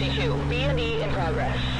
62. B&E in progress.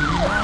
Oh,